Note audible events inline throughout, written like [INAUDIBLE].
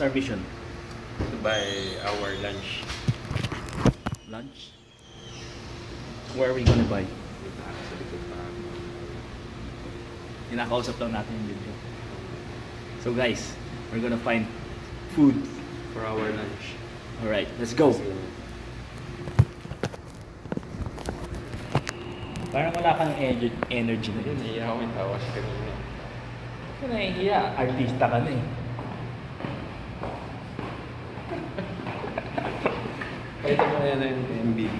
What's our vision? To buy our lunch. Lunch? Where are we gonna buy? Kinakausap lang natin yung video. So guys, we're gonna find food. For our lunch. Alright, let's go! So, Parang wala kang ener- energy na yun, naiiyak ako yung tawa siya kanina. Nahihiya. Artista ka na eh. Ito mo yan yung MVP.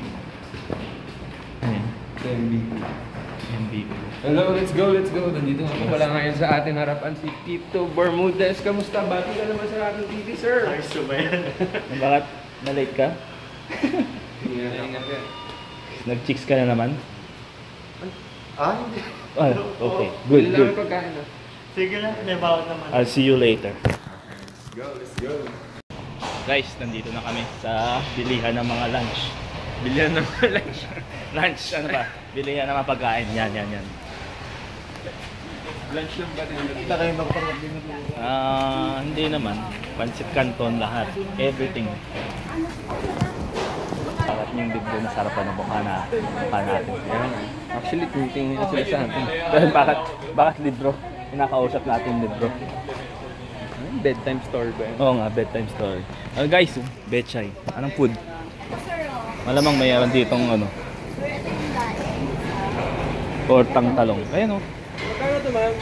Ayun. MVP. MVP. Hello, let's go, let's go. Nandito nga po pala ngayon sa ating harapan si Tito Bermudez. Kamusta? Bati ka naman sa ating TV, sir. Ayos ba yan? [LAUGHS] Bakit na-late ka? Ingat. Nag-chicks ka na naman? Ah, hindi. Ah, okay. Good, good. lang ah. Sige na, may bawat naman. I'll see you later. Let's go, let's go. Guys, nandito na kami sa bilihan ng mga lunch. Bilihan ng lunch. [LAUGHS] Lunch, ano ba? Bilihan ng mga pagkain. Yan, yan, yan. lunch lang ba? Kita kayo magpapagod din Ah, hindi naman. Pancit canton lahat. Everything. Bakit yung libro na sarapan ng mukha na mukha natin? Yan. Actually, tinitingin nila sila sa atin. [LAUGHS] bakit, bakit libro? Kinakausap natin libro. Ano, Bedtime story ba yan? Oo nga, bedtime story. Ah, guys, oh, betchay. Anong food? Malamang mayroon ditong ano, tortang talong. Ayan oh. Kano ito, ma'am?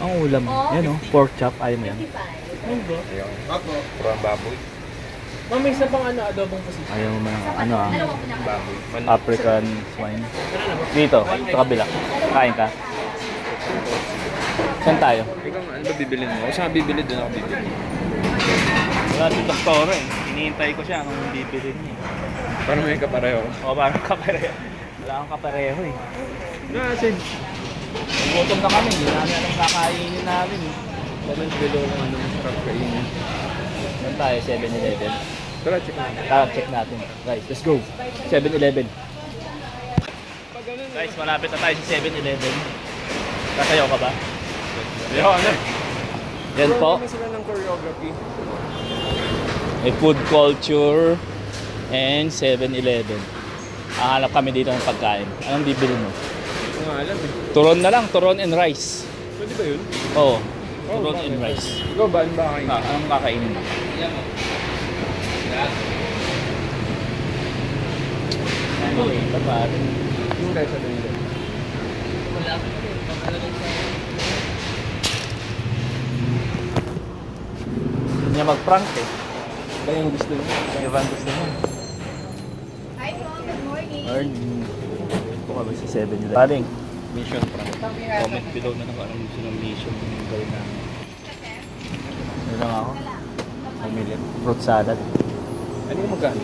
Ang ulam. Ayan oh, pork chop. Ayaw mo yan. Ayaw. Puro ang baboy. Ma'am, may isa pang ano, adobong position. Ayaw mo na, ano ah, Baboy. African swine. Dito, sa kabila. Kain ka. Saan tayo? Ikaw nga, ano ba bibilin mo? Kung saan bibili, doon ako bibili. Wala dito store eh. Hinihintay ko siya nung bibili niya. eh. Para may kapareho. O parang kapareho. Wala kang kapareho eh. Kasi, Gutom na kami, hindi namin alam kakainin namin eh. comment below kung ano masarap kainin. Saan tayo? 7-Eleven. Tara, check natin. Tara, check natin. Guys, let's go. 7-Eleven. Pag ganun, Guys, malapit na tayo sa 7-Eleven. Kasayaw ka ba? Ayaw, ano? Yan po. Program sila ng choreography. May food culture and 7-Eleven. Hahanap kami dito ng pagkain. Anong bibili mo? Hindi nga alam eh. Turon na lang, turon and rice. Pwede ba yun? Oo, Oh, turon and rice. Ikaw ba? Ano ba kain? Ah, anong kakainin mo? Ano eh, tapat. Yung tayo sa kanila. Hindi niya mag-prank eh. Ba yung gusto niyo? Yung van gusto mo. Hi po, good morning. Morning. Ito kami sa 7-Eleven. Paling, Mission prank. comment below na lang kung anong gusto ng mission yung gawin namin. Ano lang ako? Pamilya. Fruit salad. Ano yung magkano?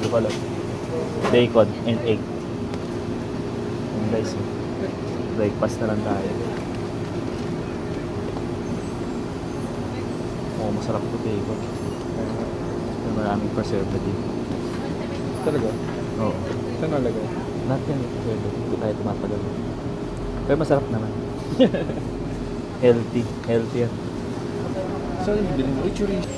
Ano pala? Bacon and egg. Yung guys, eh. breakfast na lang tayo. Oo, masarap to bacon. May maraming preservative. Talaga? Oo. Saan nalagay? Lahat yan preservative. Hindi tayo tumatagal. Pero masarap naman. [LAUGHS] Healthy. Healthy yan. Saan yung bibili mo? Chorizo.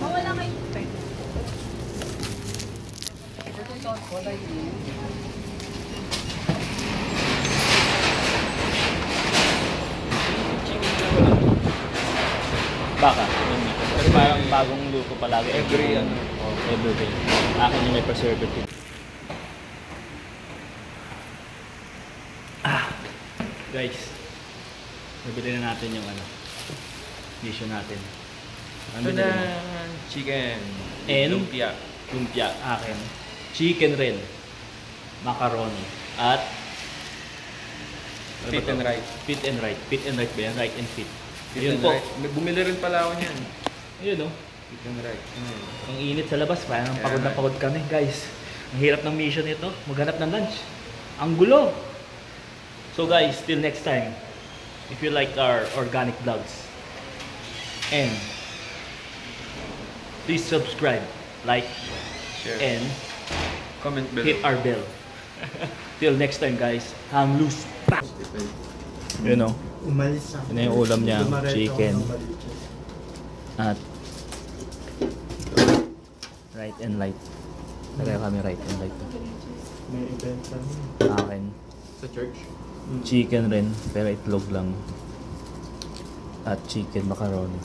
Mawala kayo. Baka. Pero parang bagong luto palagi. Every ano. Oh, every day. Akin yung may preservative. Ah. Guys. Nabili na natin yung ano. Mission natin. Ano Ito na. Chicken. And? Lumpia. Lumpia. Akin. Chicken rin. Macaroni. At ano Fit and right. Fit and right. Fit and right ba yan? Right and fit. Fit Yun and po. right. Bumili rin pala ako niyan. Yun oh. Fit and right. Ayun. Ang init sa labas, parang Kaya pagod na pagod kami, guys. Ang hirap ng mission nito, maghanap ng lunch. Ang gulo. So guys, till next time, if you like our organic vlogs, and please subscribe, like, Share. and Comment below. hit our bell [LAUGHS] Till next time guys, hang loose. You know, Umalis ako. Yun na yung ulam niya, chicken. At right and light. Pareho kami right and light. May event kami. Akin, Sa church? chicken rin, pero itlog lang. At chicken macaroni.